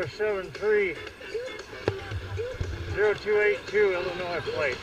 073 0282 Illinois plate.